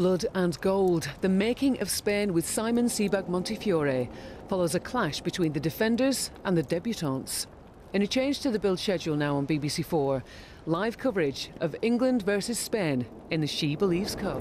Blood and Gold, the making of Spain with Simon Sebag Montefiore, follows a clash between the defenders and the debutantes. In a change to the billed schedule now on BBC4, live coverage of England versus Spain in the SheBelieves Cup.